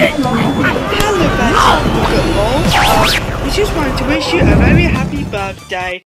Hello, Benson. Good morning. We just wanted to wish you a very happy birthday.